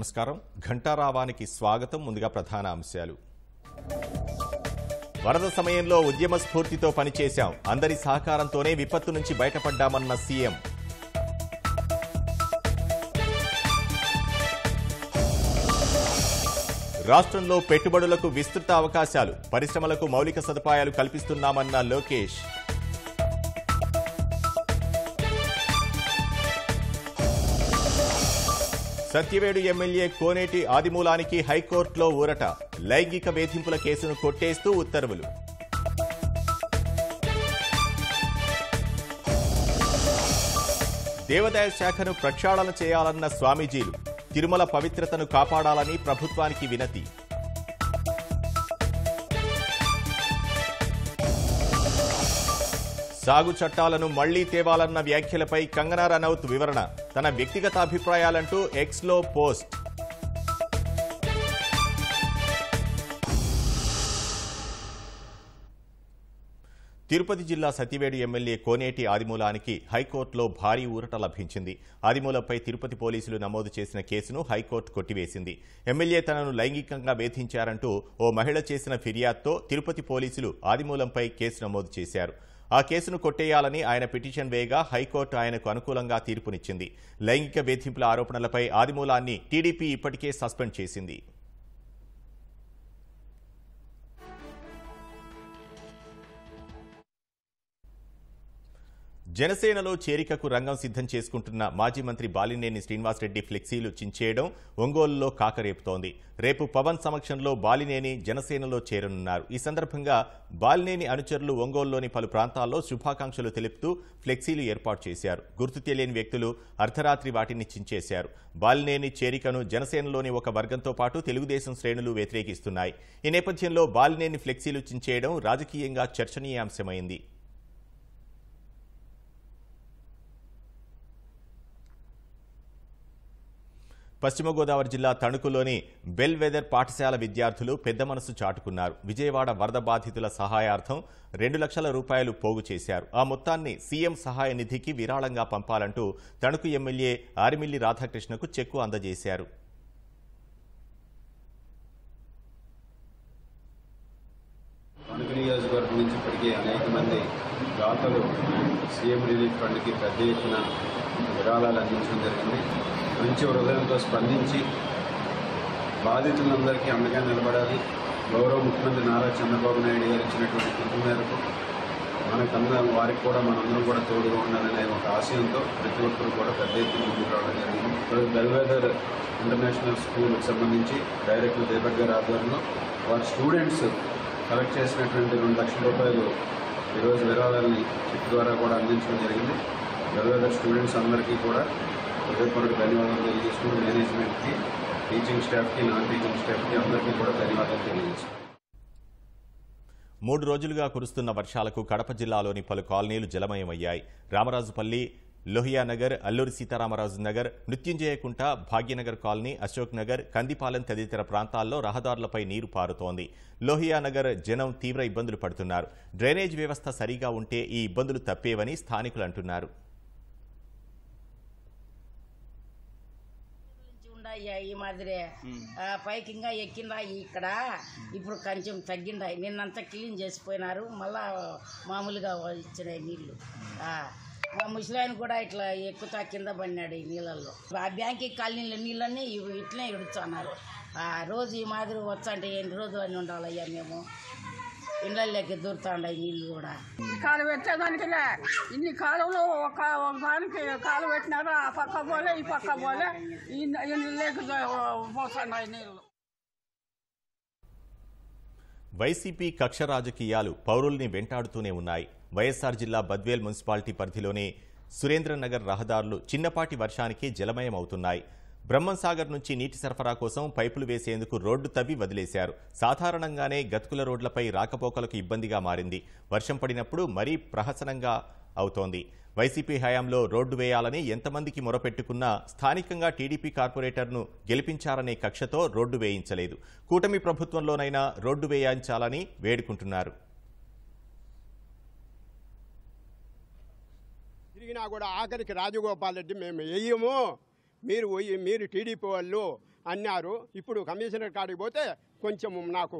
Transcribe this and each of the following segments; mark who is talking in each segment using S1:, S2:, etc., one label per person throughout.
S1: నమస్కారం. ఘంటారావానికి స్వాగతం. ముందుగా ప్రధాన అంశాలు. వరద సమయంలో ఉద్యమ స్ఫూర్తితో పనిచేశాం. అందరి సహకారంతోనే విపత్తు నుంచి బయటపడ్డామన్న సీఎం. రాష్ట్రంలో పెట్టుబడులకు విస్తృత అవకాశాలు. పరిశ్రమలకు మౌలిక సదుపాయాలు కల్పిస్తున్నామన్న లోకేష్. సత్యవేడు ఎమ్మెల్యే కోనేటి ఆదిమూలానికి హైకోర్టులో ఊరట. లైంగిక వేధింపుల కేసును కొట్టేస్తూ ఉత్తర్వులు. దేవాదాయ శాఖను ప్రక్షాళన చేయాలన్న స్వామీజీలు. తిరుమల పవిత్రతను కాపాడాలని ప్రభుత్వానికి వినతి. సాగు చట్టాలను మళ్ళీ తేవాలన్న వ్యాఖ్యలపై కంగనా రనౌత్ వివరణ. తన వ్యక్తిగత అభిప్రాయాలంటూ ఎక్స్లో పోస్ట్. తిరుపతి జిల్లా సతివేడు ఎమ్మెల్యే కోనేటి ఆదిమూలానికి హైకోర్టులో భారీ ఊరట లభించింది. ఆదిమూలంపై తిరుపతి పోలీసులు నమోదు చేసిన కేసును హైకోర్టు కొట్టివేసింది. ఎమ్మెల్యే తనను లైంగికంగా వేధించారంటూ ఓ మహిళ చేసిన ఫిర్యాదుతో తిరుపతి పోలీసులు ఆదిమూలంపై కేసు నమోదు చేశారు. ఆ కేసును కొట్టేయాలని ఆయన పిటిషన్ వేయగా హైకోర్టు ఆయనకు అనుకూలంగా తీర్పునిచ్చింది. లైంగిక వేధింపుల ఆరోపణలపై ఆదిమూలాన్ని టీడీపీ ఇప్పటికే సస్పెండ్ చేసింది. జనసేనలో చేరికకు రంగం సిద్ధం చేసుకుంటున్న మాజీ మంత్రి బాలినేని శ్రీనివాసరెడ్డి ఫ్లెక్సీలు చించేయడం ఒంగోలులో కాకరేపుతోంది. రేపు పవన్ సమక్షంలో బాలినేని జనసేనలో చేరనున్నారు. ఈ సందర్భంగా బాలినేని అనుచరులు ఒంగోలులోని పలు ప్రాంతాల్లో శుభాకాంక్షలు తెలుపుతూ ఫ్లెక్సీలు ఏర్పాటు చేశారు. గుర్తు తెలియని వ్యక్తులు అర్ధరాత్రి వాటిని చించేశారు. బాలినేని చేరికను జనసేనలోని ఒక వర్గంతో పాటు తెలుగుదేశం శ్రేణులు వ్యతిరేకిస్తున్నాయి. ఈ నేపథ్యంలో బాలినేని ఫ్లెక్సీలు చించేయడం రాజకీయంగా చర్చనీయాంశమైంది. పశ్చిమ గోదావరి జిల్లా తణుకులోని బెల్ వెదర్ పాఠశాల విద్యార్థులు పెద్ద మనసు చాటుకున్నారు. విజయవాడ వరద బాధితుల సహాయార్థం రెండు లక్షల రూపాయలు పోగు చేశారు. ఆ మొత్తాన్ని సీఎం సహాయ నిధికి విరాళంగా పంపాలంటూ తణుకు ఎమ్మెల్యే ఆరిమిల్లి రాధాకృష్ణకు చెక్కు అందజేశారు.
S2: తణుకు నియోజకవర్గం నుంచి ఇప్పటికే అనేక మంది దాతలు సీఎం రిలీఫ్ ఫండ్కి పెద్ద ఎత్తున విరాళాలు అందించడం జరిగింది. మంచి హృదయంతో స్పందించి బాధితులందరికీ అండగా నిలబడాలి. గౌరవ ముఖ్యమంత్రి నారా చంద్రబాబు నాయుడు గారు ఇచ్చినటువంటి పిలుపు మేరకు మనకందరం వారికి కూడా మనందరం కూడా తోడుగా ఉండాలనే ఒక ఆశయంతో ప్రతి ఒక్కరు కూడా పెద్ద ఎత్తున ముందుకు రావడం జరిగింది. ఇప్పుడు బెల్వేదర్ ఇంటర్నేషనల్ స్కూల్కి సంబంధించి డైరెక్టర్ దీపక్ గారి ఆధ్వర్యంలో వారి స్టూడెంట్స్ కలెక్ట్ చేసినటువంటి రెండు లక్షల రూపాయలు ఈరోజు విరాళాలని చెక్ ద్వారా కూడా అందించడం జరిగింది. బెల్వేదర్ స్టూడెంట్స్ అందరికీ కూడా హృదయపూర్వక ధన్యవాదాలు తెలియజేస్తూ మేనేజ్మెంట్కి టీచింగ్ స్టాఫ్కి నాన్ టీచింగ్ స్టాఫ్కి అందరికీ కూడా ధన్యవాదాలు తెలియజేస్తాను
S1: మూడు రోజులుగా కురుస్తున్న వర్షాలకు కడప జిల్లాలోని పలు కాలనీలు జలమయమయ్యాయి. రామరాజుపల్లి లోహియానగర్ అల్లూరి సీతారామరాజు నగర్ మృత్యుంజయకుంట భాగ్యనగర్ కాలనీ అశోక్ నగర్ కందిపాలెం తదితర ప్రాంతాల్లో రహదారులపై నీరు పారుతోంది. లోహియానగర్ జనం తీవ్ర ఇబ్బందులు పడుతున్నారు. డ్రైనేజ్ వ్యవస్థ సరిగా ఉంటే ఈ ఇబ్బందులు తప్పేవని స్థానికులు అంటున్నారు.
S3: ఉండయ్యా ఈ మాదిరి. ఆ, పైకి ఇంకా ఎక్కిందా ఇక్కడ? ఇప్పుడు కొంచెం తగ్గిండాయి నిన్నంతా క్లీన్ చేసిపోయినారు. మళ్ళా మామూలుగా ఇచ్చినాయి నీళ్ళు. ఆ, మా ముసలాయన కూడా ఇట్లా ఎక్కుతా కింద పడినాడు ఈ నీళ్ళల్లో. ఆ బ్యాంకి కాలనీలో నీళ్ళన్నీ ఇట్లనే ఇడుచున్నారు ఆ రోజు ఈ మాదిరి వచ్చంటే ఎన్ని రోజులు అని ఉండాలయ్యా మేము? ఇళ్ళల్లోకి దూరుతాండాయి నీళ్ళు కూడా.
S4: కాలు పెట్టేదానికిలే. ఇన్ని కాలంలో ఒక ఒక దానికి కాలు పెట్టినారు? ఆ పక్క పోలే ఈ పక్క పోలే. లేక పోతున్నాయి నీళ్ళు.
S1: వైసీపీ కక్ష రాజకీయాలు పౌరుల్ని వెంటాడుతూనే ఉన్నాయి. వైఎస్సార్ జిల్లా బద్వేల్ మున్సిపాలిటీ పరిధిలోని సురేంద్రనగర్ రహదారులు చిన్నపాటి వర్షానికి జలమయం అవుతున్నాయి బ్రహ్మంసాగర్ నుంచి నీటి సరఫరా కోసం పైపులు వేసేందుకు రోడ్డు తవ్వి వదిలేశారు. సాధారణంగానే గతుకుల రోడ్లపై రాకపోకలకు ఇబ్బందిగా మారింది. వర్షం పడినప్పుడు మరీ ప్రహసనంగా అవుతోంది. వైసీపీ హయాంలో రోడ్డు వేయాలని ఎంతమందికి మొరపెట్టుకున్నా స్థానికంగా టీడీపీ కార్పొరేటర్ను గెలిపించారనే కక్షతో రోడ్డు వేయించలేదు. కూటమి ప్రభుత్వంలోనైనా రోడ్డు వేయించాలని వేడుకుంటున్నారు.
S5: తిరిగినా కూడా ఆఖరికి రాజగోపాల్ రెడ్డి మేము వేయము. మీరు పోయి మీరు టీడీపీ వాళ్ళు అన్నారు ఇప్పుడు కమిషనర్ కాడికి పోతే కొంచెం నాకు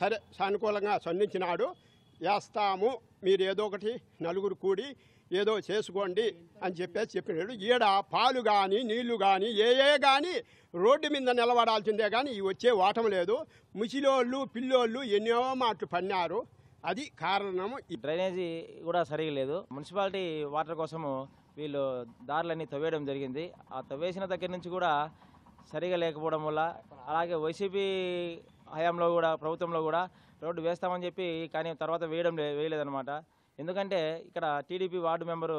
S5: సరే సానుకూలంగా స్పందించినాడు. వేస్తాము మీరు ఏదో ఒకటి నలుగురు కూడి ఏదో చేసుకోండి అని చెప్పేసి చెప్పినాడు. ఈడ పాలు కానీ నీళ్ళు కానీ ఏ ఏ కానీ రోడ్డు మీద నిలబడాల్సిందే కానీ ఇవి వచ్చే ఓటం లేదు. ముసిలోళ్ళు పిల్లోళ్ళు ఎన్నో మాటలు పన్నారు. అది కారణము
S6: డ్రైనేజీ కూడా సరిగా లేదు. మున్సిపాలిటీ వాటర్ కోసము వీళ్ళు దారులన్నీ తవ్వేయడం జరిగింది. ఆ తవ్వేసిన దగ్గర నుంచి కూడా సరిగా లేకపోవడం వల్ల అలాగే వైసీపీ హయాంలో కూడా ప్రభుత్వంలో కూడా రోడ్డు వేస్తామని చెప్పి కానీ తర్వాత వేయడం లే ఎందుకంటే ఇక్కడ టీడీపీ వార్డు మెంబరు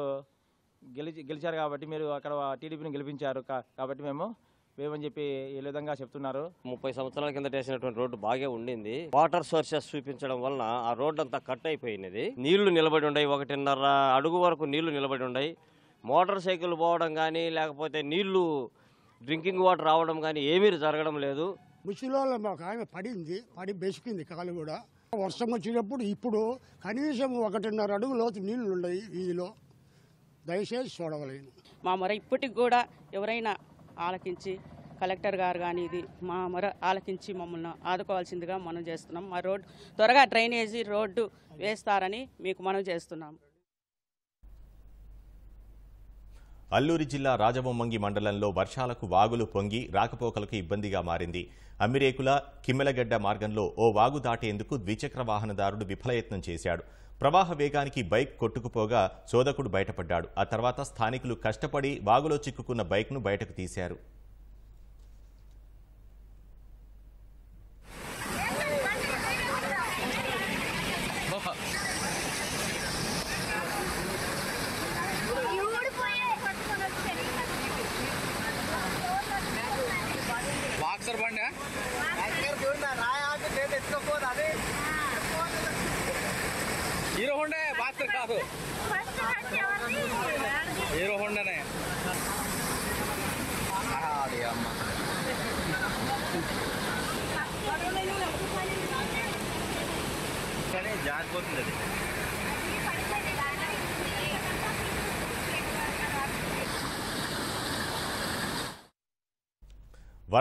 S6: గెలిచి గెలిచారు కాబట్టి మీరు అక్కడ టీడీపీని గెలిపించారు కాబట్టి మేము వేయమని చెప్పి ఈ విధంగా చెప్తున్నారు.
S7: ముప్పై సంవత్సరాల కింద వేసినటువంటి రోడ్డు బాగా ఉండింది. వాటర్ సోర్సెస్ చూపించడం వలన ఆ రోడ్డు అంతా కట్ అయిపోయినది. నీళ్ళు నిలబడి ఉన్నాయి ఒకటిన్నర అడుగు వరకు నీళ్ళు నిలబడి ఉన్నాయి మోటార్ సైకిల్ పోవడం కానీ లేకపోతే నీళ్ళు డ్రింకింగ్ వాటర్ రావడం కానీ ఏమీ జరగడం లేదు.
S8: ముసిలోళ్ళ ఒక ఆమె పడింది పడి బెసికింది కాలు కూడా. వర్షం వచ్చినప్పుడు ఇప్పుడు కనీసం ఒకటిన్నర అడుగు లోతు నీళ్ళు ఉన్నాయి వీధిలో. దయచేసి చూడవలేను.
S9: మా మొర ఇప్పటికి కూడా ఎవరైనా ఆలకించి కలెక్టర్ గారు కానీ ఇది మా మొర ఆలకించి మమ్మల్ని ఆదుకోవాల్సిందిగా మనం చేస్తున్నాం. మా రోడ్డు త్వరగా డ్రైనేజీ రోడ్డు వేస్తారని మీకు మనం చేస్తున్నాం.
S1: అల్లూరి జిల్లా రాజబొమ్మంగి మండలంలో వర్షాలకు వాగులు పొంగి రాకపోకలకు ఇబ్బందిగా మారింది. అమ్మిరేకుల కిమ్మెలగడ్డ మార్గంలో ఓ వాగు దాటేందుకు ద్విచక్ర వాహనదారుడు విఫలయత్నం చేశాడు. ప్రవాహ వేగానికి బైక్ కొట్టుకుపోగా చోదకుడు బయటపడ్డాడు. ఆ తర్వాత స్థానికులు కష్టపడి వాగులో చిక్కుకున్న బైక్ను బయటకు తీశారు.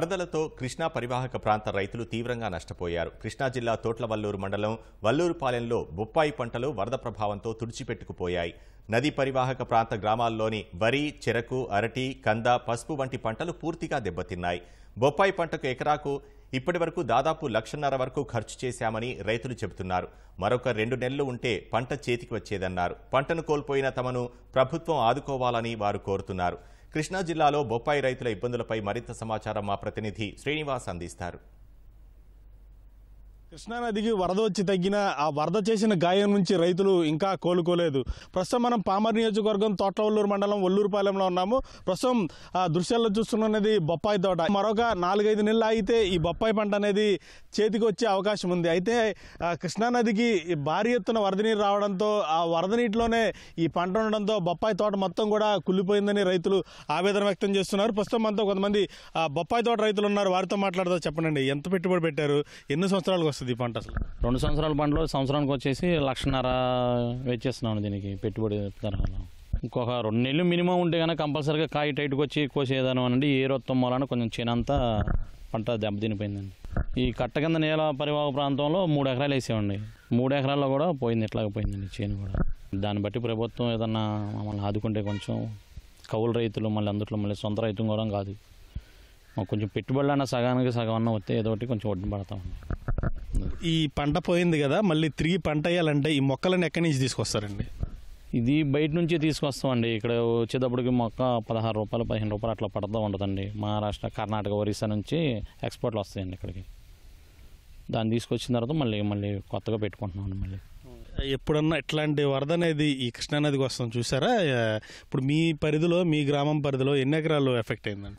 S1: వరదలతో కృష్ణా పరివాహక ప్రాంత రైతులు తీవ్రంగా నష్టపోయారు. కృష్ణా జిల్లా తోట్లవల్లూరు మండలం వల్లూరుపాలెంలో బొప్పాయి పంటలు వరద ప్రభావంతో తుడిచిపెట్టుకుపోయాయి. నదీ పరివాహక ప్రాంత గ్రామాల్లోని వరి చెరకు అరటి కంద పసుపు వంటి పంటలు పూర్తిగా దెబ్బతిన్నాయి. బొప్పాయి పంటకు ఎకరాకు ఇప్పటి వరకు దాదాపు లక్షన్నర వరకు ఖర్చు చేశామని రైతులు చెబుతున్నారు. మరొక రెండు నెలలు ఉంటే పంట చేతికి వచ్చేదన్నారు. పంటను కోల్పోయిన తమను ప్రభుత్వం ఆదుకోవాలని వారు కోరుతున్నారు. కృష్ణా జిల్లాలో బొప్పాయి రైతుల ఇబ్బందులపై మరింత సమాచారం మా ప్రతినిధి శ్రీనివాస్ అందిస్తారు.
S10: కృష్ణానదికి వరద వచ్చి తగ్గిన ఆ వరద చేసిన గాయం నుంచి రైతులు ఇంకా కోలుకోలేదు. ప్రస్తుతం మనం పామర్ నియోజకవర్గం తోటవల్లూరు మండలం ఒల్లూరుపాలెంలో ఉన్నాము. ప్రస్తుతం ఆ దృశ్యాల్లో చూస్తున్నది బొప్పాయి తోట. మరొక నాలుగైదు నెలలు ఆగితే ఈ బొప్పాయి పంట అనేది చేతికి వచ్చే అవకాశం ఉంది. అయితే కృష్ణానదికి భారీ ఎత్తున వరద నీరు రావడంతో ఆ వరద నీటిలోనే ఈ పంట ఉండడంతో బొప్పాయి తోట మొత్తం కూడా కుళ్ళిపోయిందని రైతులు ఆవేదన వ్యక్తం చేస్తున్నారు. ప్రస్తుతం మనతో కొంతమంది ఆ బొప్పాయి తోట రైతులు ఉన్నారు. వారితో మాట్లాడుతూ చెప్పండి ఎంత పెట్టుబడి పెట్టారు? ఎన్ని సంవత్సరాలకు వస్తుంది పంట అసలు?
S11: రెండు సంవత్సరాల పంటలో సంవత్సరానికి వచ్చేసి లక్షన్నర వెచ్చేస్తున్నాను దీనికి పెట్టుబడి ధరలో ఇంకొక రెండు నెలలు మినిమం ఉంటే కనుక కంపల్సరీగా కాయ టైట్కి వచ్చి కోసేదాను అనండి. ఏ రొత్తం వలన కొంచెం చేనంతా పంట దెబ్బతినిపోయిందండి ఈ కట్ట కింద నేల పరివాహక ప్రాంతంలో మూడు ఎకరాలు వేసేవండి మూడు ఎకరాల్లో కూడా పోయింది ఇట్లాగ పోయిందండి చేను కూడా. దాన్ని బట్టి ప్రభుత్వం ఏదన్నా మమ్మల్ని ఆదుకుంటే కొంచెం కౌలు రైతులు మళ్ళీ అందుట్లో మళ్ళీ సొంత రైతు కూడా కాదు. మాకు కొంచెం పెట్టుబడులు అన్న సగానికి సగం అన్న వస్తే ఏదో ఒకటి కొంచెం ఒడ్డు పడతామండి.
S10: ఈ పంట పోయింది కదా మళ్ళీ తిరిగి పంట వేయాలంటే ఈ మొక్కలను ఎక్కడి నుంచి తీసుకొస్తారండి?
S11: ఇది బయట నుంచి తీసుకొస్తామండి. ఇక్కడ వచ్చేటప్పటికి మొక్క పదహారు రూపాయలు పదిహేను రూపాయలు అట్లా పడుతూ ఉంటుందండి. మహారాష్ట్ర కర్ణాటక ఒరిస్సా నుంచి ఎక్స్పోర్ట్లు వస్తాయండి ఇక్కడికి. దాన్ని తీసుకొచ్చిన తర్వాత మళ్ళీ మళ్ళీ కొత్తగా పెట్టుకుంటున్నాం మళ్ళీ.
S10: ఎప్పుడన్నా ఇట్లాంటి వరద అనేది ఈ కృష్ణానదికి వస్తాం చూసారా? ఇప్పుడు మీ పరిధిలో మీ గ్రామం పరిధిలో ఎన్ని ఎకరాలు ఎఫెక్ట్ అయిందంట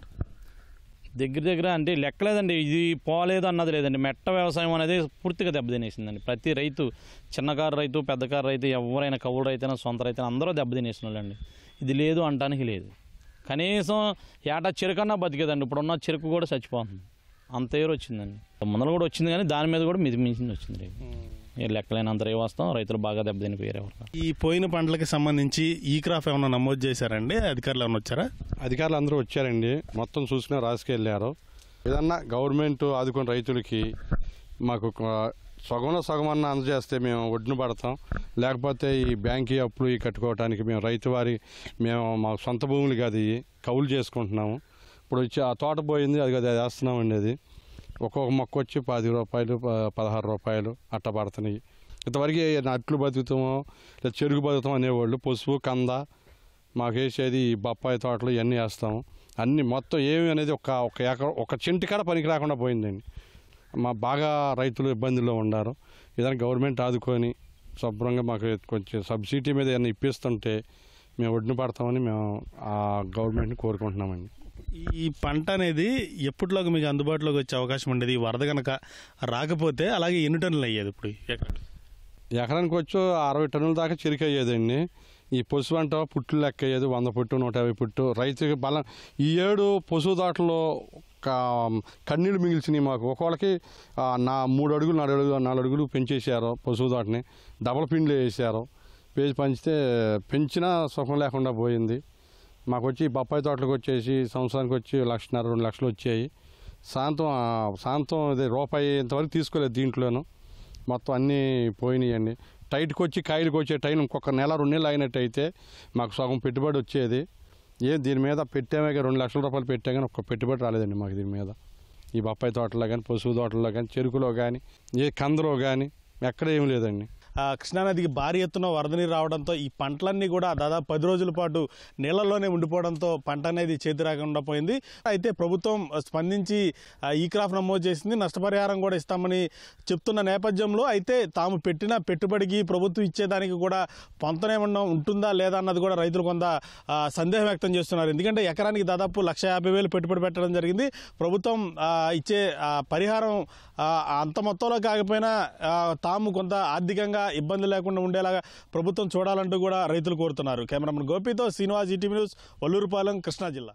S11: దగ్గర దగ్గర అంటే లెక్కలేదండి ఇది పోలేదు అన్నది లేదండి. మెట్ట వ్యవసాయం అనేది పూర్తిగా దెబ్బతినేసిందండి. ప్రతి రైతు చిన్నకారు రైతు పెద్దకారు రైతు ఎవరైనా కవుడు రైతైనా సొంత రైతైనా అందరూ దెబ్బతినేసిన వాళ్ళండి ఇది లేదు అనడానికి లేదు. కనీసం ఏటా చెరుకన్నా బతికేదండి. ఇప్పుడున్న చెరుకు కూడా చచ్చిపోతుంది. అంత ఏరు వచ్చిందండి. ముందర కూడా వచ్చింది కానీ దాని మీద కూడా మిది మించింది వచ్చింది రేపు లెక్కలేనంత రే వస్తాం రైతులు బాగా దెబ్బతినిపోయారు ఎవరు
S10: ఈ పోయిన పంటలకి సంబంధించి ఈ క్రాప్ ఏమైనా నమోదు చేశారండి? అధికారులు ఏమైనా వచ్చారా?
S12: అధికారులు అందరూ వచ్చారండి. మొత్తం చూసుకుని రాసుకెళ్ళారు ఏదన్నా గవర్నమెంట్ ఆదుకుని రైతులకి మాకు సగంలో సగం అన్న అందజేస్తే మేము ఒడ్డున పడతాం. లేకపోతే ఈ బ్యాంకీ అప్పులు ఈ కట్టుకోవడానికి మేము రైతు వారి మేము మా సొంత భూములు కాదు ఇవి కౌలు చేసుకుంటున్నాము. ఇప్పుడు వచ్చి ఆ తోట పోయింది అది అది వేస్తున్నామండి అది. ఒక్కొక్క మొక్క వచ్చి పది రూపాయలు పదహారు రూపాయలు అట్ట పడుతున్నాయి. ఇంతవరకు నట్లు బతుకుతామో లేదా చెరుకు బతుకుతాం అనేవాళ్ళు పసుపు కంద మాకు వేసేది బొప్పాయి తోటలు ఇవన్నీ వేస్తాము. అన్నీ మొత్తం ఏమి అనేది ఒక ఒక ఎకర ఒక చింటి కాడ పనికి రాకుండా పోయిందండి. మా బాగా రైతులు ఇబ్బందుల్లో ఉన్నారు. ఏదైనా గవర్నమెంట్ ఆదుకొని శుభ్రంగా మాకు కొంచెం సబ్సిడీ మీద ఏమైనా ఇప్పిస్తుంటే మేము ఒడ్డున పడతామని మేము ఆ గవర్నమెంట్ని కోరుకుంటున్నామండి.
S10: ఈ పంట అనేది ఎప్పటిలోకి మీకు అందుబాటులోకి వచ్చే అవకాశం ఉండేది? ఈ వరద కనుక రాకపోతే అలాగే ఎన్ని టన్నులు అయ్యేది ఇప్పుడు
S12: ఎకరానికి వచ్చి అరవై టన్నుల దాకా చెరుకు అయ్యేదండి ఈ పశువు అంట పుట్లు లెక్క అయ్యేది వంద పుట్టు నూట యాభై పుట్టు. రైతుకి బలం ఈ ఏడు పశువు తోటలో కన్నీళ్ళు మిగిల్చినాయి మాకు. ఒకళ్ళకి నా మూడు అడుగులు నాలుగు అడుగులు నాలుగు అడుగులు పెంచేసారు పశువు తోటని డబల్ పిండ్లు వేసారు పేజ్ పంచితే పెంచినా సుఖం లేకుండా పోయింది. మాకు వచ్చి బొప్పాయి తోటలకు వచ్చేసి సంవత్సరానికి వచ్చి లక్షన్నర రెండు లక్షలు వచ్చాయి సాయంత్రం ఆ, సాయంత్రం రూపాయి ఇంతవరకు తీసుకోలేదు దీంట్లోనూ. మొత్తం అన్నీ పోయినాయండి. టైట్కి వచ్చి కాయలకు వచ్చే టైం ఇంకొక నెల రెండు నెలలు అయినట్టయితే మాకు సగం పెట్టుబడి వచ్చేది. ఏ దీని మీద పెట్టామే కానీ రెండు లక్షల రూపాయలు పెట్టా కానీ ఒక్క పెట్టుబడి రాలేదండి మాకు దీని మీద. ఈ బొప్పాయి తోటలో కానీ పశువు తోటలో కానీ చెరుకులో కానీ ఏ కందలో కానీ ఎక్కడ ఏం లేదండి.
S10: కృష్ణానదికి భారీ ఎత్తున వరద నీరు రావడంతో ఈ పంటలన్నీ కూడా దాదాపు పది రోజుల పాటు నీళ్ళలోనే ఉండిపోవడంతో పంట అనేది చేతి రాకుండా పోయింది. అయితే ప్రభుత్వం స్పందించి ఈ క్రాఫ్ నమోదు చేసింది. నష్టపరిహారం కూడా ఇస్తామని చెప్తున్న నేపథ్యంలో అయితే తాము పెట్టిన పెట్టుబడికి ప్రభుత్వం ఇచ్చేదానికి కూడా పొంతనేమన్నా ఉంటుందా లేదా అన్నది కూడా రైతులు కొంత సందేహం వ్యక్తం చేస్తున్నారు. ఎందుకంటే ఎకరానికి దాదాపు లక్ష యాభై వేలు పెట్టుబడి పెట్టడం జరిగింది. ప్రభుత్వం ఇచ్చే పరిహారం అంత మొత్తంలో కాకపోయినా తాము కొంత ఆర్థికంగా ఇబ్బంది లేకుండా ఉండేలాగా ప్రభుత్వం చూడాలంటూ కూడా రైతులు కోరుతున్నారు. కెమెరామెన్ గోపితో శ్రీనివాస్ ఈటీవీ న్యూస్ వల్లూరుపాలెం కృష్ణా జిల్లా.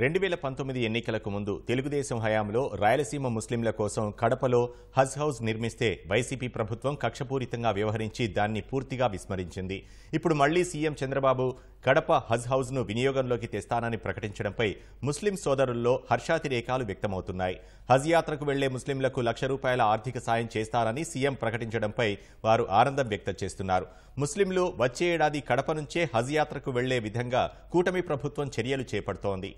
S1: రెండు వేల పంతొమ్మిది ఎన్నికలకు ముందు తెలుగుదేశం హయాంలో రాయలసీమ ముస్లింల కోసం కడపలో హజ్ హౌస్ నిర్మిస్తే వైసీపీ ప్రభుత్వం కక్షపూరితంగా వ్యవహరించి దాన్ని పూర్తిగా విస్మరించింది. ఇప్పుడు మళ్ళీ సీఎం చంద్రబాబు కడప హజ్ హౌస్ను వినియోగంలోకి తెస్తానని ప్రకటించడంపై ముస్లిం సోదరుల్లో హర్షాతిరేకాలు వ్యక్తమవుతున్నాయి. హజ్ యాత్రకు వెళ్ళే ముస్లింలకు లక్ష రూపాయల ఆర్థిక సాయం చేస్తారని సీఎం ప్రకటించడంపై వారు ఆనందం వ్యక్తం చేస్తున్నారు. ముస్లింలు వచ్చే ఏడాది కడప నుంచే హజ్ యాత్రకు వెళ్ళే విధంగా కూటమి ప్రభుత్వం చర్యలు చేపడుతోంది.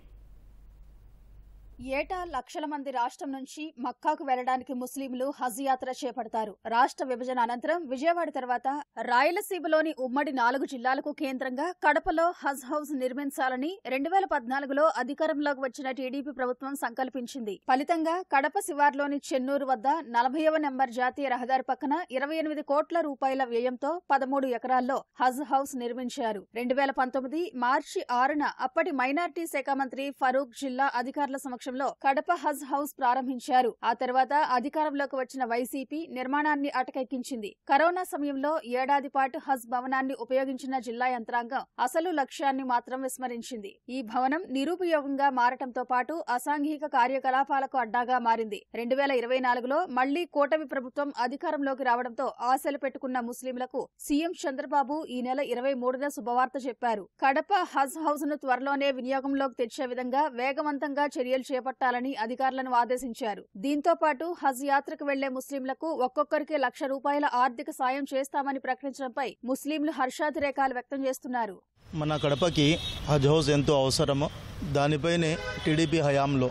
S13: ఏటా లక్షల మంది రాష్ట్రం నుంచి మక్కాకు వెళ్ళడానికి ముస్లింలు హజ్ యాత్ర చేపడతారు. రాష్ట్ర విభజన అనంతరం విజయవాడ తర్వాత రాయలసీమలోని ఉమ్మడి నాలుగు జిల్లాలకు కేంద్రంగా కడపలో హజ్ హౌస్ నిర్మించాలని రెండు వేల పద్నాలుగులో అధికారంలోకి వచ్చిన టీడీపీ ప్రభుత్వం సంకల్పించింది. ఫలితంగా కడప శివార్లోని చెన్నూరు వద్ద నలభైవ నెంబర్ జాతీయ రహదారి పక్కన ఇరవై ఎనిమిది కోట్ల రూపాయల వ్యయంతో పదమూడు ఎకరాల్లో హజ్ హౌస్ నిర్మించారు. రెండు వేల పంతొమ్మిది మార్చి ఆరున అప్పటి మైనార్టీ శాఖ మంత్రి ఫరూక్ జిల్లా అధికారుల సమక్షం సమక్షంలో కడప హజ్ హౌస్ ప్రారంభించారు. ఆ తర్వాత అధికారంలోకి వచ్చిన వైసీపీ నిర్మాణాన్ని అటకెక్కించింది. కరోనా సమయంలో ఏడాది పాటు హజ్ భవనాన్ని ఉపయోగించిన జిల్లా యంత్రాంగం అసలు లక్ష్యాన్ని మాత్రం విస్మరించింది. ఈ భవనం నిరుపయోగంగా మారటంతో పాటు అసాంఘిక కార్యకలాపాలకు అడ్డాగా మారింది. రెండు వేల ఇరవై నాలుగులో మళ్ళీ కూటమి ప్రభుత్వం అధికారంలోకి రావడంతో ఆశలు పెట్టుకున్న ముస్లింలకు సీఎం చంద్రబాబు ఈ నెల ఇరవై మూడున శుభవార్త చెప్పారు. కడప హజ్ హౌస్ను త్వరలోనే వినియోగంలోకి తెచ్చే విధంగా వేగవంతంగా చర్యలు చేపట్టాలని అధికారులను ఆదేశించారు. దీంతో పాటు హజ్ యాత్రకు వెళ్ళే ముస్లింలకు ఒక్కొక్కరికి లక్ష రూపాయల ఆర్థిక సాయం చేస్తామని ప్రకటించడంపై ముస్లింలు హర్షాతిరేకాలు వ్యక్తం చేస్తున్నారు.
S14: మన కడపకి హజ్ హౌస్ ఎంతో అవసరమో దానిపైనే టీడీపీ హయాంలో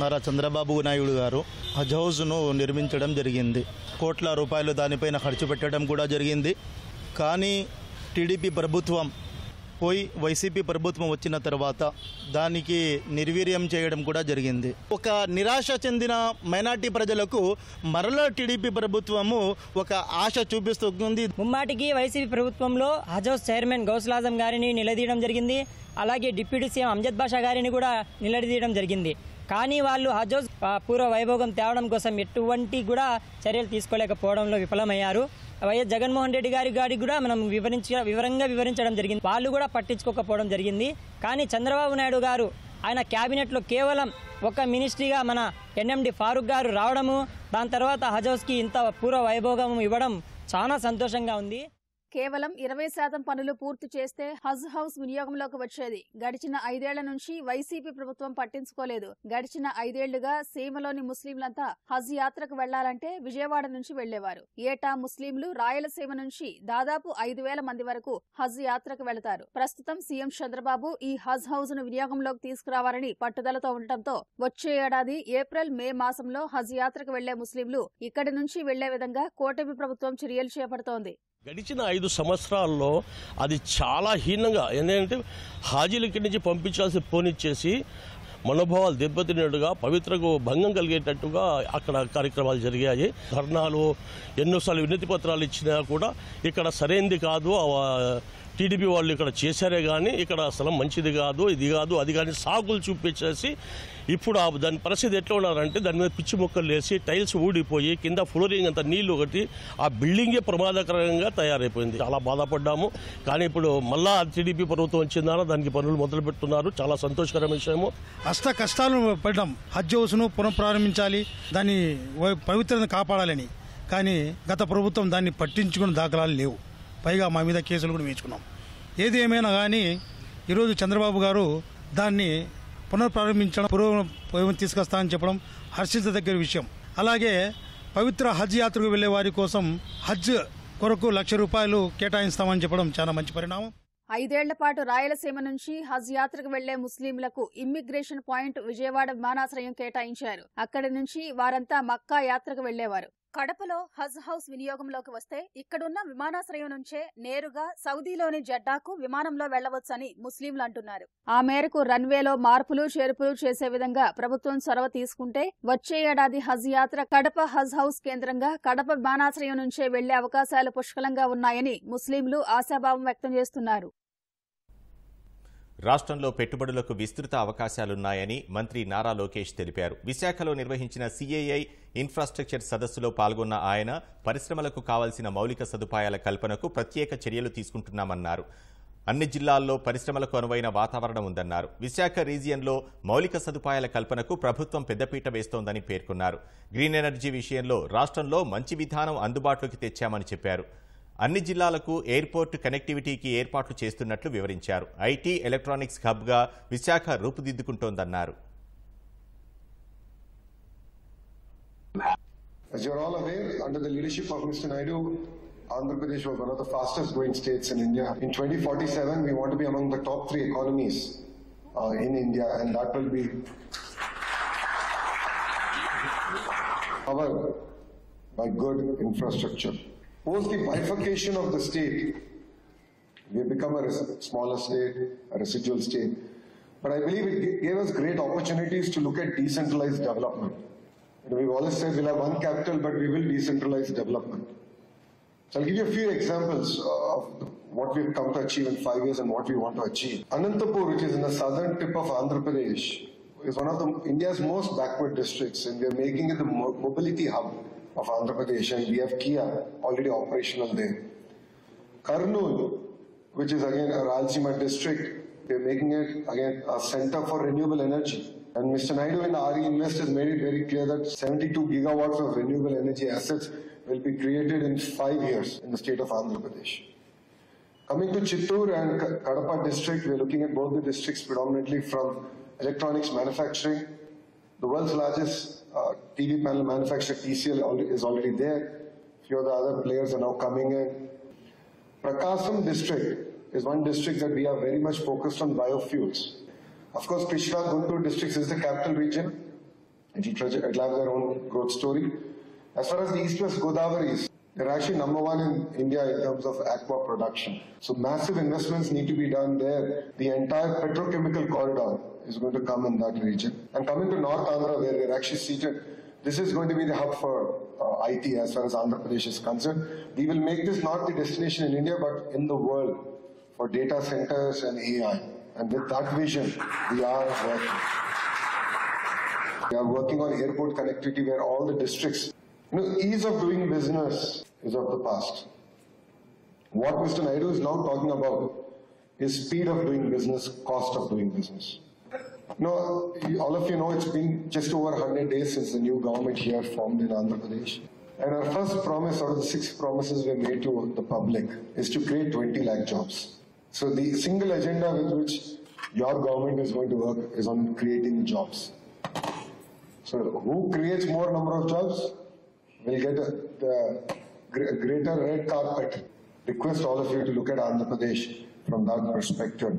S14: నారా చంద్రబాబు నాయుడు గారు హజ్ హౌస్ను నిర్మించడం జరిగింది. కోట్ల రూపాయలు దానిపైన ఖర్చు పెట్టడం కూడా జరిగింది. కానీ టీడీపీ ప్రభుత్వం పోయి వైసీపీ ప్రభుత్వం వచ్చిన తర్వాత దానికి నిర్వీర్యం చేయడం కూడా జరిగింది. ఒక నిరాశ చెందిన మైనార్టీ ప్రజలకు మరలా టీడీపీ ప్రభుత్వము ఒక ఆశ చూపిస్తుంది
S15: ముమ్మాటికి వైసీపీ ప్రభుత్వంలో హజౌస్ చైర్మన్ గౌసుల్ ఆజం గారిని నిలదీయడం జరిగింది. అలాగే డిప్యూటీ సీఎం అంజద్ బాషా గారిని కూడా నిలదీయడం జరిగింది. కానీ వాళ్ళు హజోస్ పూర్వ వైభోగం తేవడం కోసం ఎటువంటి కూడా చర్యలు తీసుకోలేకపోవడంలో విఫలమయ్యారు. వైఎస్ జగన్మోహన్ రెడ్డి గారి గారికి కూడా మనం వివరించ వివరంగా వివరించడం జరిగింది. వాళ్ళు కూడా పట్టించుకోకపోవడం జరిగింది. కానీ చంద్రబాబు నాయుడు గారు ఆయన క్యాబినెట్లో కేవలం ఒక మినిస్ట్రీగా మన ఎన్ఎండి ఫారూక్ గారు రావడము దాని తర్వాత హజౌస్కి ఇంత పూర్వ వైభోగం ఇవ్వడం చాలా సంతోషంగా ఉంది.
S13: కేవలం ఇరవై శాతం పనులు పూర్తి చేస్తే హజ్ హౌస్ వినియోగంలోకి వచ్చేది. గడిచిన ఐదేళ్ళ నుంచి వైసీపీ ప్రభుత్వం పట్టించుకోలేదు. గడిచిన ఐదేళ్ళుగా సీమలోని ముస్లింలంతా హజ్ యాత్రకు వెళ్ళాలంటే విజయవాడ నుంచి వెళ్ళేవారు. ఏటా ముస్లింలు రాయలసీమ నుంచి దాదాపు ఐదు వేల మంది వరకు హజ్ యాత్రకు వెళతారు. ప్రస్తుతం సీఎం చంద్రబాబు ఈ హజ్ హౌస్ను వినియోగంలోకి తీసుకురావాలని పట్టుదలతో ఉండటంతో వచ్చే ఏడాది ఏప్రిల్ మే మాసంలో హజ్ యాత్రకు వెళ్ళే ముస్లింలు ఇక్కడి నుంచి వెళ్ళే విధంగా కూటమి ప్రభుత్వం చర్యలు చేపడుతోంది.
S16: గడిచిన ఐదు సంవత్సరాల్లో అది చాలా హీనంగా ఏంటంటే హాజీల ఇక్కడి నుంచి పంపించాల్సి పోనిచ్చేసి మనోభావాలు దెబ్బతిన్నట్టుగా పవిత్రకు భంగం కలిగేటట్టుగా అక్కడ కార్యక్రమాలు జరిగాయి. ధర్నాలు ఎన్నోసార్లు వినతి పత్రాలు ఇచ్చినా కూడా ఇక్కడ సరైంది కాదు. టీడీపీ వాళ్ళు ఇక్కడ చేశారే కానీ ఇక్కడ స్థలం మంచిది కాదు ఇది కాదు అది కానీ సాగులు చూపించేసి ఇప్పుడు ఆ దాని పరిస్థితి ఎట్లా ఉన్నారంటే దాని మీద పిచ్చి మొక్కలు వేసి టైల్స్ ఊడిపోయి కింద ఫ్లోరింగ్ అంత నీళ్ళు ఒకటి ఆ బిల్డింగే ప్రమాదకరంగా తయారైపోయింది. చాలా బాధపడ్డాము. కానీ ఇప్పుడు మళ్ళా టీడీపీ ప్రభుత్వం వచ్చిందా దానికి పనులు మొదలు పెట్టున్నారు. చాలా సంతోషకరమైన విషయము.
S17: అష్ట కష్టాలు పడ్డాం. హజ్ హౌస్ను పునఃప్రారంభించాలి దాని పవిత్రతను కాపాడాలని. కానీ గత ప్రభుత్వం దాన్ని పట్టించుకున్న దాఖలాలు లేవు. పైగా మా మీద కేసులు కూడా వేయించుకున్నాం. ఏది ఏమైనా కానీ ఈరోజు చంద్రబాబు గారు దాన్ని పునఃప్రారంభించడం పూర్వం తీసుకొస్తానని చెప్పడం హర్షించదగ్గర విషయం. అలాగే పవిత్ర హజ్ యాత్రకు వెళ్ళే వారి కోసం హజ్ కొరకు లక్ష రూపాయలు కేటాయిస్తామని చెప్పడం చాలా మంచి పరిణామం.
S13: ఐదేళ్ళ పాటు రాయలసీమ నుంచి హజ్ యాత్రకు వెళ్ళే ముస్లింలకు ఇమ్మిగ్రేషన్ పాయింట్ విజయవాడ విమానాశ్రయం కేటాయించారు. అక్కడి నుంచి వారంతా మక్కా యాత్రకు వెళ్ళేవారు కడపలో హజ్ హౌస్ వినియోగంలోకి వస్తే ఇక్కడున్న విమానాశ్రయం నుంచే నేరుగా సౌదీలోని జడ్డాకు విమానంలో వెళ్ళవచ్చని ముస్లింలు అంటున్నారు. ఆ మేరకు రన్వేలో మార్పులు చేర్పులు చేసే విధంగా ప్రభుత్వం చొరవ తీసుకుంటే వచ్చే ఏడాది హజ్ యాత్ర కడప హజ్ హౌస్ కేంద్రంగా కడప విమానాశ్రయం నుంచే వెళ్ళే అవకాశాలు పుష్కలంగా ఉన్నాయని ముస్లింలు ఆశాభావం వ్యక్తం చేస్తున్నారు.
S1: రాష్ట్రంలో పెట్టుబడులకు విస్తృత అవకాశాలున్నాయని మంత్రి నారా లోకేష్ తెలిపారు. విశాఖలో నిర్వహించిన సీఏఐ ఇన్ఫ్రాస్ట్రక్చర్ సదస్సులో పాల్గొన్న ఆయన పరిశ్రమలకు కావాల్సిన మౌలిక సదుపాయాల కల్పనకు ప్రత్యేక చర్యలు తీసుకుంటున్నామన్నారు. అన్ని జిల్లాల్లో పరిశ్రమలకు అనువైన వాతావరణం ఉందన్నారు. విశాఖ రీజియన్లో మౌలిక సదుపాయాల కల్పనకు ప్రభుత్వం పెద్దపీట వేస్తోందని పేర్కొన్నారు. గ్రీన్ ఎనర్జీ విషయంలో రాష్ట్రంలో మంచి విధానం అందుబాటులోకి తెచ్చామని చెప్పారు. అన్ని జిల్లాలకు ఎయిర్పోర్ట్ కనెక్టివిటీకి ఏర్పాట్లు చేస్తున్నట్లు వివరించారు ఐటీ ఎలక్ట్రానిక్స్ హబ్గా Visakha రూపుదిద్దుకుంటోందన్నారు
S18: As you're all aware, under the leadership of Mr. Naidu, Andhra Pradesh was one of the fastest growing states in India. In 2047, we want to be among the top three economies uh, in India, and that will be covered by good infrastructure. Post the bifurcation of the state, we have become a smaller state, a residual state. But I believe it gave us great opportunities to look at decentralized development. Know, we've always said we'll have one capital, but we will decentralize development. So I'll give you a few examples uh, of what we've come to achieve in five years and what we want to achieve. Anantapur, which is in the southern tip of Andhra Pradesh, is one of the India's most backward districts, and we are making it the mobility hub of Andhra Pradesh, and we have Kia already operational there. Karnool, which is again a Ralsima district, we are making it again a center for renewable energy. And Mr. Naidu in RE Invest has made it very clear that 72 gigawatts of renewable energy assets will be created in five years in the state of Andhra Pradesh. Coming to Chittoor and Ka- Kadapa district, we are looking at both the districts predominantly from electronics manufacturing. The world's largest uh, TV panel manufacturer, TCL, is already there. A Few of the other players are now coming in. Prakasam district is one district that we are very much focused on biofuels. Of course, Krishna Guntur districts is the capital region. It will, have their own growth story. As far as the East-West Godawaris, they're actually number one in India in terms of aqua production. So massive investments need to be done there. The entire petrochemical corridor is going to come in that region. And coming to North Andhra, where we're actually seated, this is going to be the hub for uh, IT as far as Andhra Pradesh is concerned. We will make this not the destination in India, but in the world for data centers and AI. And with that vision, we are working. We are working on airport connectivity where all the districts, you know, ease of doing business is of the past. What Mr. Naidu is now talking about is speed of doing business, cost of doing business. No, all of you know it's been just over 100 days since the new government here formed in Andhra Pradesh. And our first promise out of the six promises we made to the public is to create 20 lakh jobs. So the single agenda with which your government is going to work is on creating jobs. So who creates more number of jobs will get a, gre- greater red carpet. Request all of you to look at Andhra Pradesh from that perspective.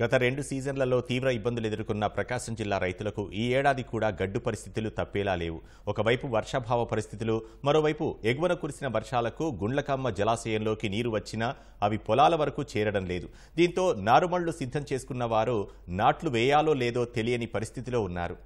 S1: గత రెండు సీజన్లలో తీవ్ర ఇబ్బందులు ఎదుర్కొన్న ప్రకాశం జిల్లా రైతులకు ఈ ఏడాది కూడా గడ్డు పరిస్థితులు తప్పేలా లేవు. ఒకవైపు వర్షాభావ పరిస్థితులు మరోవైపు ఎగువన కురిసిన వర్షాలకు గుండ్లకమ్మ జలాశయంలోకి నీరు వచ్చినా అవి పొలాల వరకు చేరడం లేదు. దీంతో నారుమళ్ళు సిద్ధం చేసుకున్న వారు నాట్లు వేయాలో లేదో తెలియని పరిస్థితిలో ఉన్నారు.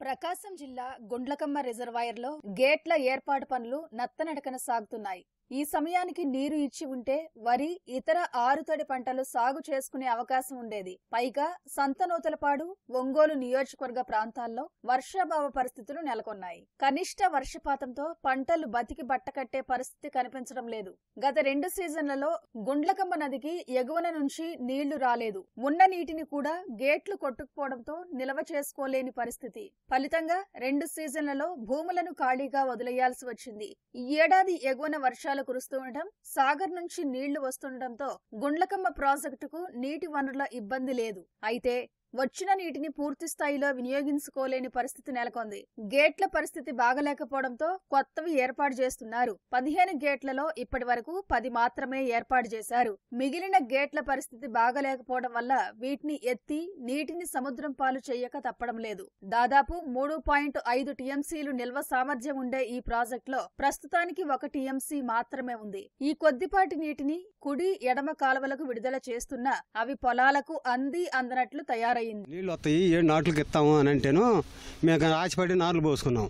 S13: ప్రకాశం జిల్లా గుండ్లకమ్మ రిజర్వాయర్లో గేట్ల ఏర్పాటు పనులు నత్తనడకన సాగుతున్నాయి. ఈ సమయానికి నీరు ఇచ్చి ఉంటే వరి ఇతర ఆరుతడి పంటలు సాగు చేసుకునే అవకాశం ఉండేది. పైగా సంతనూతలపాడు ఒంగోలు నియోజకవర్గ ప్రాంతాల్లో వర్షాభావ పరిస్థితులు నెలకొన్నాయి. కనిష్ట వర్షపాతంతో పంటలు బతికి బట్టకట్టే పరిస్థితి కనిపించడం లేదు. గత రెండు సీజన్లలో గుండ్లకమ్మ నదికి ఎగువన నుంచి నీళ్ళు రాలేదు. ఉన్న నీటిని కూడా గేట్లు కొట్టుకుపోవడంతో నిల్వ చేసుకోలేని పరిస్థితి. ఫలితంగా రెండు సీజన్లలో భూములను ఖాళీగా వదిలేయాల్సి వచ్చింది. ఈ ఏడాది ఎగువన వర్షాలు వర్షాలు కురుస్తుండటం సాగర్ నుంచి నీళ్ళు వస్తుండటంతో గుండ్లకమ్మ ప్రాజెక్టుకు నీటి వనరుల ఇబ్బంది లేదు. అయితే వచ్చిన నీటిని పూర్తి స్థాయిలో వినియోగించుకోలేని పరిస్థితి నెలకొంది. గేట్ల పరిస్థితి బాగలేకపోవడంతో కొత్తవి ఏర్పాటు చేస్తున్నారు. పదిహేను గేట్లలో ఇప్పటి వరకు పది మాత్రమే ఏర్పాటు చేశారు. మిగిలిన గేట్ల పరిస్థితి బాగలేకపోవడం వల్ల వీటిని ఎత్తి నీటిని సముద్రం పాలు చేయక తప్పడం లేదు. దాదాపు మూడు పాయింట్ ఐదు టీఎంసీలు నిల్వ సామర్థ్యం ఉండే ఈ ప్రాజెక్టులో ప్రస్తుతానికి ఒక టీఎంసీ మాత్రమే ఉంది. ఈ కొద్దిపాటి నీటిని కుడి ఎడమ కాలువలకు విడుదల చేస్తున్నా అవి పొలాలకు అంది అందనట్లు పాడైంది
S19: నీళ్ళు వస్తాయి ఏడు నాట్లకి ఇస్తాము అని అంటేను మేము ఆశపడి నాట్లు పోసుకున్నాం.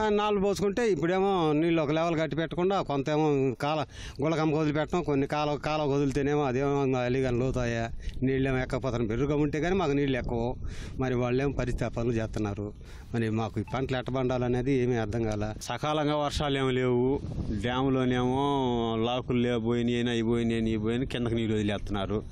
S19: నాలుగు పోసుకుంటే ఇప్పుడేమో నీళ్ళు ఒక లెవెల్ కట్టి పెట్టకుండా కొంత ఏమో కాల గులకమ్మ వదిలిపెట్టడం కొన్ని కాల కాల వదిలితేనేమో అదేమో అలిగాని లోతాయా? నీళ్ళు ఏమో ఎక్కకపోతాను బెర్రుగా ఉంటే కానీ మాకు నీళ్ళు ఎక్కువ. మరి వాళ్ళేమో పరిస్థితి పనులు చేస్తున్నారు. మరి మాకు ఈ పంటలు ఎట్టబండాలనేది ఏమీ అర్థం కాల.
S20: సకాలంగా వర్షాలు ఏమో లేవు. డ్యాములోనేమో లాకులు లేవు పోయినాయి అవి పోయినాయి పోయినాయి కిందకి నీళ్ళు వదిలేస్తున్నారు.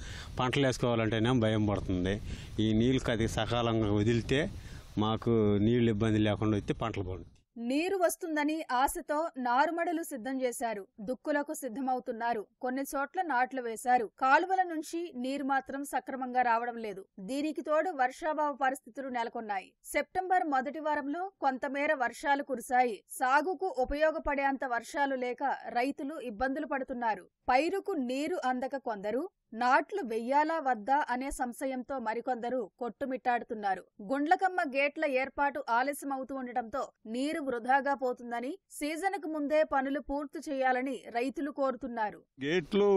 S20: పంటలు వేసుకోవాలంటేనేమో భయం పడుతుంది. ఈ నీళ్ళు కది సకాలంగా వదిలితే మాకు నీళ్ళు ఇబ్బంది లేకుండా వస్తే పంటలు పండు
S13: నీరు వస్తుందని ఆశతో నారుమడలు సిద్ధం చేశారు. దుక్కులకు సిద్ధమవుతున్నారు. కొన్ని చోట్ల నాట్లు వేశారు. కాలువల నుంచి నీరు మాత్రం సక్రమంగా రావడం లేదు. దీనికి తోడు వర్షాభావ పరిస్థితులు నెలకొన్నాయి. సెప్టెంబర్ మొదటి వారంలో కొంతమేర వర్షాలు కురిశాయి. సాగుకు ఉపయోగపడేంత వర్షాలు లేక రైతులు ఇబ్బందులు పడుతున్నారు. పైరుకు నీరు అందక కొందరు నాట్లు వెయ్యాలా వద్దా అనే సంశయంతో మరికొందరు కొట్టుమిట్టాడుతున్నారు. గుండ్లకమ్మ గేట్ల ఏర్పాటు ఆలస్యమవుతూ ఉండటంతో నీరు వృధాగా పోతుందని సీజన్కు ముందే పనులు పూర్తి చేయాలని రైతులు కోరుతున్నారు.
S21: గేట్లు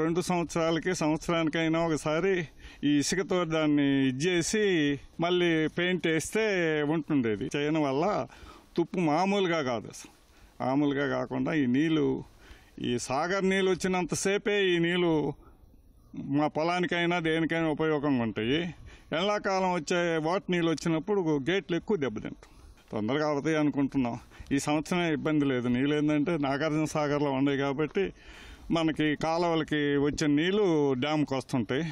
S21: రెండు సంవత్సరాలకి సంవత్సరానికైనా ఒకసారి ఈ ఇసుకతో దాన్ని ఇచ్చేసి మళ్ళీ పెయింట్ వేస్తే ఉంటుండేది చేయడం వల్ల తుప్పు మామూలుగా కాదు అసలు. మామూలుగా కాకుండా ఈ నీళ్ళు ఈ సాగర్ నీళ్ళు వచ్చినంతసేపే ఈ నీళ్ళు మా పొలానికైనా దేనికైనా ఉపయోగంగా ఉంటాయి. ఎండాకాలం వచ్చే వాటి నీళ్ళు వచ్చినప్పుడు గేట్లు ఎక్కువ దెబ్బతింటాం తొందరగా అవుతాయి అనుకుంటున్నాం. ఈ సంవత్సరం ఇబ్బంది లేదు. నీళ్ళు ఏంటంటే నాగార్జున సాగర్లో ఉన్నాయి కాబట్టి మనకి కాలువలకి వచ్చే నీళ్ళు డ్యామ్కి వస్తుంటాయి.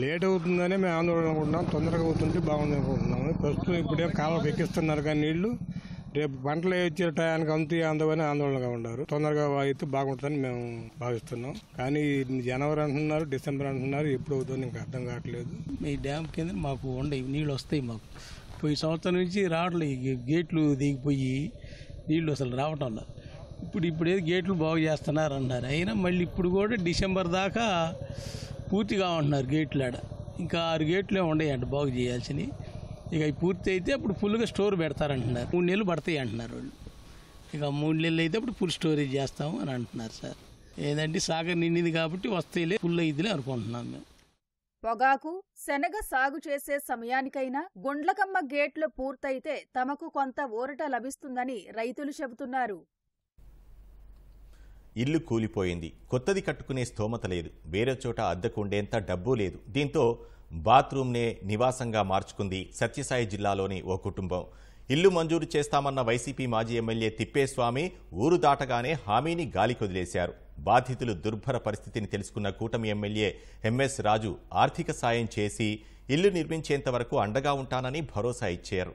S22: లేట్ అవుతుందని మేము ఆందోళన అనుకుంటున్నాం తొందరగా అవుతుంటే బాగుంది అనుకుంటున్నాం ప్రస్తుతం ఇప్పుడే కాలువకి ఎక్కిస్తున్నారు కానీ నీళ్ళు రేపు పంటలు వచ్చే టయానికి అంతు అందవని ఆందోళనగా ఉన్నారు తొందరగా అయితే బాగుంటుందని మేము భావిస్తున్నాం. కానీ జనవరి అంటున్నారు డిసెంబర్ అంటున్నారు ఎప్పుడు అవుతుందో ఇంకా అర్థం కావట్లేదు.
S23: ఈ డ్యామ్ కింద మాకు ఉండవు నీళ్ళు వస్తాయి మాకు. పోయి సంవత్సరం నుంచి రావట్లేదు గేట్లు దిగిపోయి నీళ్ళు అసలు రావటం లేదు ఇప్పుడు ఇప్పుడు ఏదో గేట్లు బాగు చేస్తున్నారు అన్నారు అయినా మళ్ళీ ఇప్పుడు కూడా డిసెంబర్ దాకా పూర్తిగా ఉంటున్నారు గేట్లు ఆడ. ఇంకా ఆరు గేట్లే ఉండేయంట బాగు చేయాల్సినవి. ఇక అవి పూర్తి అయితే అప్పుడు ఫుల్గా స్టోర్ పెడతారంటున్నారు. మూడు నెలలు పడతాయి అంటున్నారు వాళ్ళు. ఇక మూడు నెలలు అయితే అప్పుడు ఫుల్ స్టోరేజ్ చేస్తాము అని అంటున్నారు సార్. ఏదంటే సాగర్ నిండింది కాబట్టి వస్తాయిలే ఫుల్ అయిద్దిలే అనుకుంటున్నాం మేము.
S13: పొగాకు శనగ సాగు చేసే సమయానికైనా గుండ్లకమ్మ గేట్లు పూర్తయితే తమకు కొంత ఊరట లభిస్తుందని రైతులు చెబుతున్నారు.
S1: ఇల్లు కూలిపోయింది. కొత్తది కట్టుకునే స్తోమత లేదు. వేరే చోట అద్దెకు ఉండేంత డబ్బు లేదు. దీంతో బాత్రూమ్నే నివాసంగా మార్చుకుంది సత్యసాయి జిల్లాలోని ఓ కుటుంబం. ఇల్లు మంజూరు చేస్తామన్న వైసీపీ మాజీ ఎమ్మెల్యే తిప్పేస్వామి ఊరు దాటగానే హామీని గాలికొదిలేశారు బాధితులు దుర్భర పరిస్థితిని తెలుసుకున్న కూటమి ఎమ్మెల్యే ఎంఎస్ రాజు ఆర్థిక సాయం చేసి ఇల్లు నిర్మించేంత వరకు అండగా ఉంటానని భరోసా ఇచ్చారు.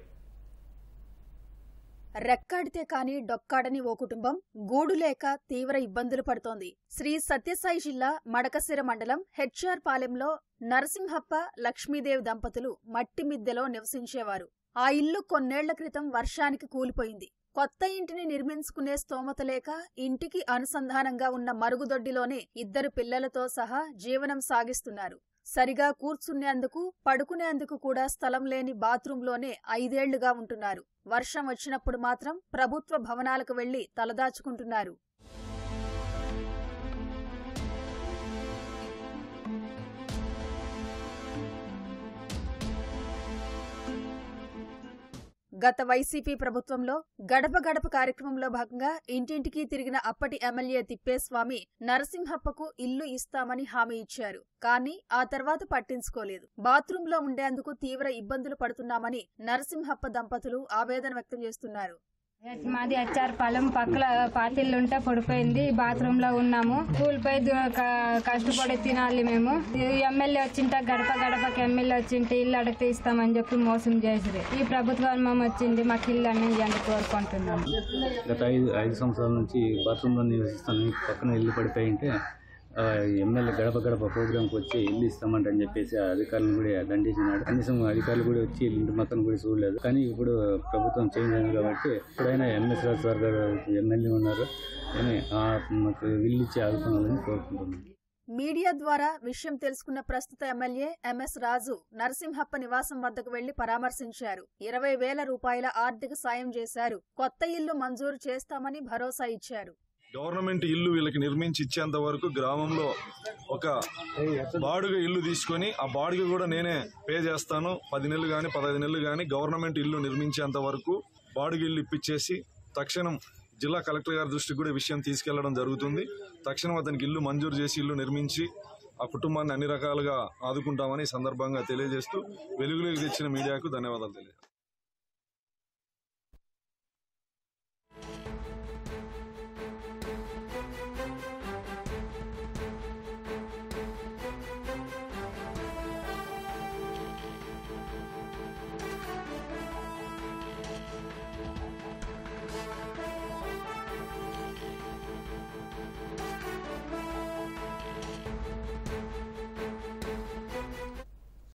S13: రెక్కాడితే కాని డొక్కాడని ఓ కుటుంబం గూడు లేక తీవ్ర ఇబ్బందులు పడుతోంది. శ్రీ సత్యసాయి జిల్లా మడకసిర మండలం హెచ్ఆర్ పాలెంలో నరసింహప్ప లక్ష్మీదేవి దంపతులు మట్టి మిద్దెలో నివసించేవారు. ఆ ఇల్లు కొన్నేళ్ళ క్రితం వర్షానికి కూలిపోయింది. కొత్త ఇంటిని నిర్మించుకునే స్తోమత లేక ఇంటికి అనుసంధానంగా ఉన్న మరుగుదొడ్డిలోనే ఇద్దరు పిల్లలతో సహా జీవనం సాగిస్తున్నారు. సరిగా కూర్చునేందుకు పడుకునేందుకు కూడా స్థలం లేని బాత్రూంలోనే ఐదేళ్ళుగా ఉంటున్నారు. వర్షం వచ్చినప్పుడు మాత్రం ప్రభుత్వ భవనాలకు వెళ్ళి తలదాచుకుంటున్నారు. గత వైసీపీ ప్రభుత్వంలో గడప గడప కార్యక్రమంలో భాగంగా ఇంటింటికి తిరిగిన అప్పటి ఎమ్మెల్యే తిప్పేస్వామి నరసింహప్పకు ఇల్లు ఇస్తామని హామీ ఇచ్చారు. కానీ ఆ తర్వాత పట్టించుకోలేదు. బాత్రూంలో ఉండేందుకు తీవ్ర ఇబ్బందులు పడుతున్నామని నరసింహప్ప దంపతులు ఆవేదన వ్యక్తం చేస్తున్నారు.
S24: మాది హెచ్ఆర్ పాలెం పక్కల పాతిల్లుంటే పడిపోయింది. బాత్రూమ్లో ఉన్నాము. కూలిపోయి కష్టపడి తినాలి మేము. ఎమ్మెల్యే వచ్చింటే గడప గడపకి ఎమ్మెల్యే వచ్చింటే ఇల్లు అడిగితే ఇస్తామని చెప్పి మోసం చేసిరి ఈ ప్రభుత్వం వచ్చింది మాకు ఇల్లు అనేది ఇవ్వండి కోరుకుంటున్నాము?
S25: గత ఐదు ఐదు సంవత్సరాల నుంచి బాత్రూంలో నివసిస్తాను పక్కన ఇల్లు పడిపోయింటే ఎమ్మెల్యే గడప గడప ప్రోగ్రాంకి వచ్చి ఇల్లు ఇస్తామంట అని చెప్పేసి అధికారులను కూడా దండించినాడు కనీసం అధికారులు కూడా వచ్చి ఇంటి మొత్తం కూడా చూడలేదు. కానీ ఇప్పుడు ప్రభుత్వం చేంజ్ అయింది కాబట్టి ఇప్పుడైనా ఎంఎస్ రాజు గారు ఎమ్మెల్యే ఉన్నారు. అని మాకు ఇల్లు ఇచ్చి ఆదుకోవాలని కోరుకుంటున్నాను
S13: మీడియా ద్వారా విషయం తెలుసుకున్న ప్రస్తుత ఎమ్మెల్యే ఎంఎస్ రాజు నరసింహప్ప నివాసం వద్దకు వెళ్ళి పరామర్శించారు. ఇరవై వేల రూపాయల ఆర్థిక సాయం చేశారు. కొత్త ఇల్లు మంజూరు చేస్తామని భరోసా ఇచ్చారు.
S26: గవర్నమెంట్ ఇల్లు వీళ్ళకి నిర్మించి ఇచ్చేంత వరకు గ్రామంలో ఒక బాడుగ ఇల్లు తీసుకొని ఆ బాడుగ కూడా నేనే పే చేస్తాను. పది నెలలు కానీ పదహైదు నెలలు కానీ గవర్నమెంట్ ఇల్లు నిర్మించేంత వరకు బాడుగ ఇల్లు ఇప్పించేసి తక్షణం జిల్లా కలెక్టర్ గారి దృష్టికి కూడా విషయం తీసుకెళ్ళడం జరుగుతుంది. తక్షణం అతనికి ఇల్లు మంజూరు చేసి ఇల్లు నిర్మించి ఆ కుటుంబాన్ని అన్ని రకాలుగా ఆదుకుంటామని సందర్భంగా తెలియజేస్తూ వెలుగులోకి తెచ్చిన మీడియాకు ధన్యవాదాలు తెలియజేస్తాను